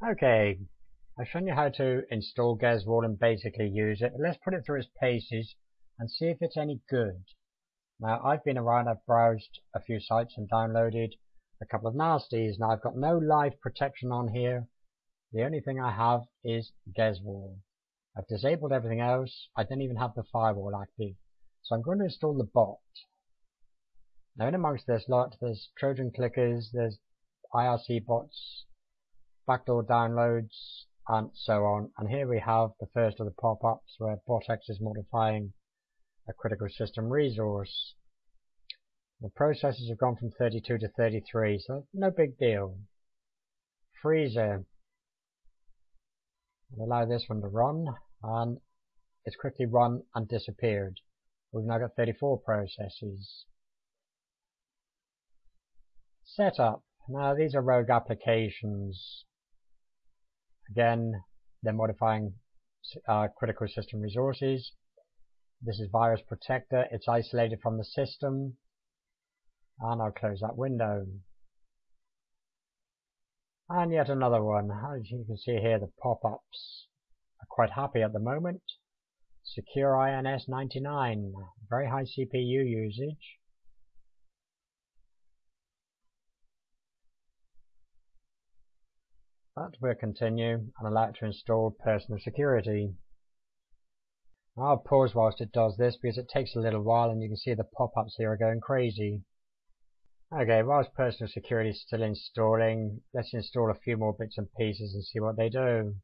Okay, I've shown you how to install GeSWall and basically use it. Let's put it through its paces and see if it's any good. Now I've been around, I've browsed a few sites and downloaded a couple of nasties. Now I've got no live protection on here. The only thing I have is GeSWall. I've disabled everything else. I don't even have the firewall active. So I'm going to install the bot. Now in amongst this lot, there's Trojan clickers, there's IRC bots, backdoor downloads, and so on. And here we have the first of the pop-ups where BotX is modifying a critical system resource. The processes have gone from 32 to 33, so no big deal. Freezer. I'll allow this one to run, and it's quickly run and disappeared. We've now got 34 processes. Setup. Now these are rogue applications. Again, they're modifying uh, critical system resources. This is Virus Protector. It's isolated from the system. And I'll close that window. And yet another one. As you can see here, the pop-ups are quite happy at the moment. Secure INS 99. Very high CPU usage. But we'll continue and allow it to install personal security. I'll pause whilst it does this because it takes a little while and you can see the pop-ups here are going crazy. Okay, whilst personal security is still installing, let's install a few more bits and pieces and see what they do.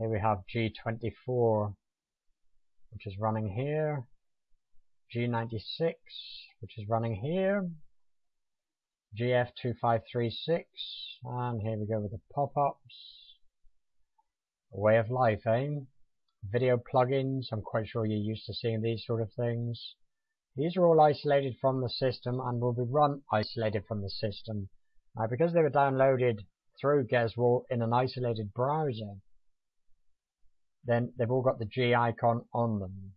Here we have G24, which is running here. G96, which is running here. GF2536, and here we go with the pop-ups. Way of life, eh? Video plugins, I'm quite sure you're used to seeing these sort of things. These are all isolated from the system and will be run isolated from the system. Now because they were downloaded through GeSWall in an isolated browser, then they've all got the G icon on them.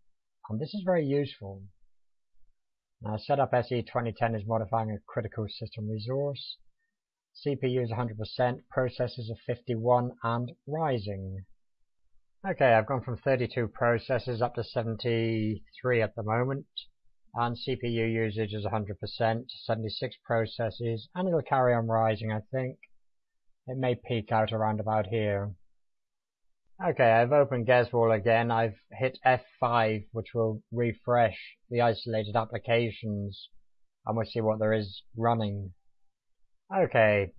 And this is very useful now setup SE 2010 is modifying a critical system resource. CPU is 100%, processors are 51 and rising. Okay, I've gone from 32 processors up to 73 at the moment. And CPU usage is 100%, 76 processes, and it'll carry on rising I think. It may peak out around about here. Okay, I've opened GeSWall again. I've hit F5, which will refresh the isolated applications, and we'll see what there is running. Okay,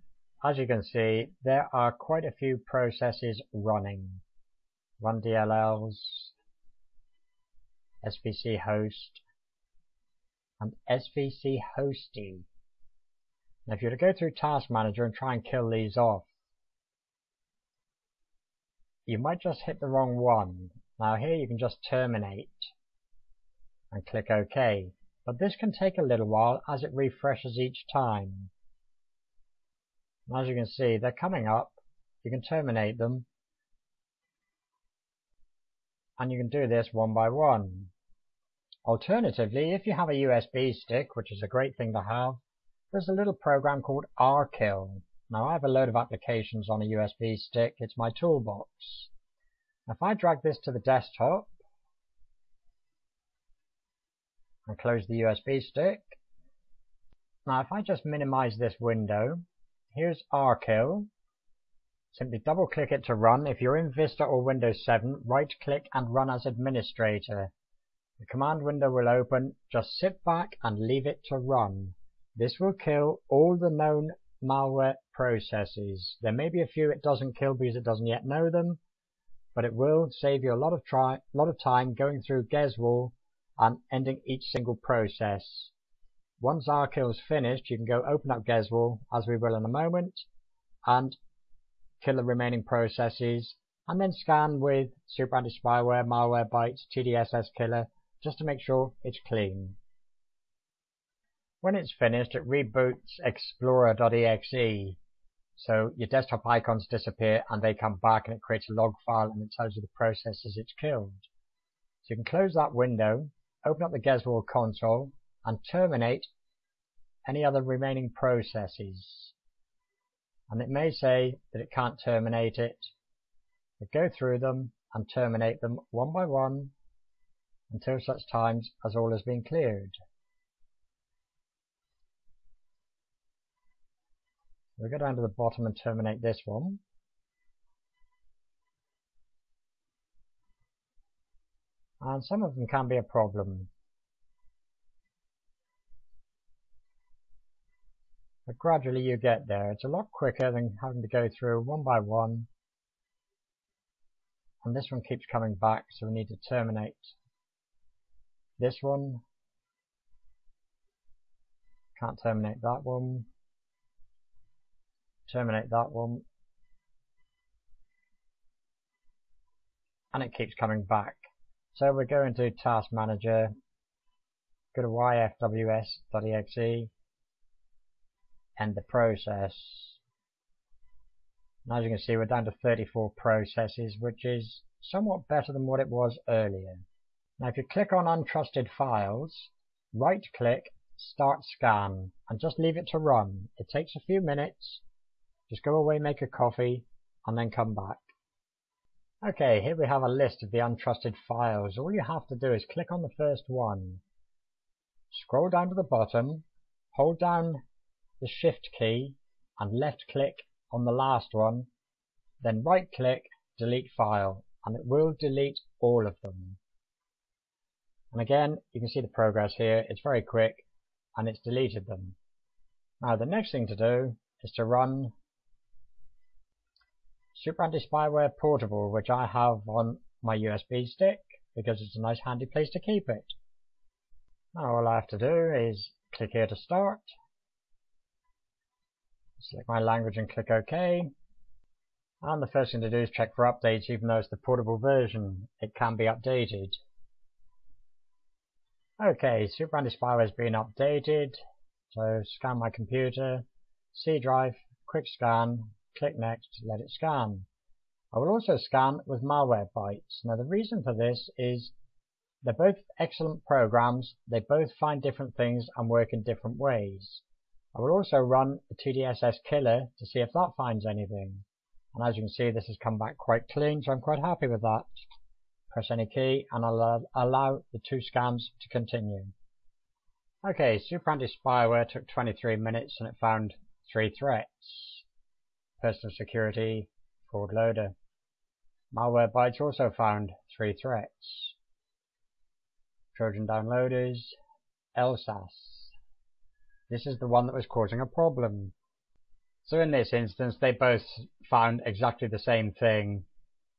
as you can see, there are quite a few processes running. Run DLLs, SVC host, and SVC hosty. Now if you were to go through Task Manager and try and kill these off, you might just hit the wrong one. Now here you can just terminate and click OK. But this can take a little while as it refreshes each time. And as you can see, they're coming up. You can terminate them. And you can do this one by one. Alternatively, if you have a USB stick, which is a great thing to have, there's a little program called rkill. Now I have a load of applications on a USB stick. It's my toolbox. If I drag this to the desktop and close the USB stick, now if I just minimize this window, here's rkill. Simply double click it to run. If you're in Vista or Windows 7, right click and run as administrator. The command window will open. Just sit back and leave it to run. This will kill all the known malware processes. There may be a few it doesn't kill because it doesn't yet know them, but it will save you a lot of try, lot of time going through GeSWall and ending each single process. Once rkill is finished, you can go open up GeSWall, as we will in a moment, and kill the remaining processes, and then scan with Super Anti-Spyware, Malwarebytes, TDSS Killer, just to make sure it's clean. When it's finished, it reboots explorer.exe. So your desktop icons disappear and they come back and it creates a log file and it tells you the processes it's killed. So you can close that window, open up the GeSWall console and terminate any other remaining processes. and it may say that it can't terminate it. But go through them and terminate them one by one until such times as all has been cleared. We'll go down to the bottom and terminate this one. And some of them can be a problem. But gradually you get there. It's a lot quicker than having to go through one by one. And this one keeps coming back, so we need to terminate this one. Can't terminate that one. Terminate that one. And it keeps coming back. So we're going to Task Manager, go to yfws.exe, end the process. And as you can see, we're down to 34 processes, which is somewhat better than what it was earlier. Now if you click on untrusted files, right click, start scan, and just leave it to run. It takes a few minutes. Just go away, make a coffee, and then come back. Okay, here we have a list of the untrusted files. All you have to do is click on the first one. Scroll down to the bottom, hold down the shift key and left click on the last one, then right click, delete file, and it will delete all of them. And again, you can see the progress here. It's very quick and it's deleted them. Now the next thing to do is to run Super Anti-Spyware Portable, which I have on my USB stick because it's a nice handy place to keep it. Now all I have to do is click here to start, select my language and click OK. And the first thing to do is check for updates even though it's the portable version, it can be updated. Okay, Super Anti-Spyware has been updated. So scan my computer, C drive, quick scan, click next, to let it scan. I will also scan with Malwarebytes. Now the reason for this is they're both excellent programs, they both find different things and work in different ways. I will also run the TDSS killer to see if that finds anything. And as you can see this has come back quite clean so I'm quite happy with that press any key and I'll allow the two scans to continue. Okay, Super Anti-Spyware took 23 minutes and it found three threats. Personal security, fraud loader. Malwarebytes also found three threats. Trojan downloaders, LSAS. This is the one that was causing a problem. So in this instance, they both found exactly the same thing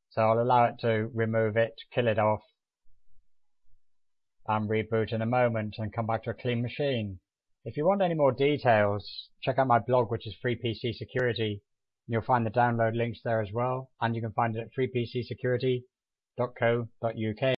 so I'll allow it to remove it, kill it off, and reboot in a moment and come back to a clean machine. If you want any more details, check out my blog which is Free PC Security. You'll find the download links there as well, and you can find it at freepcsecurity.co.uk.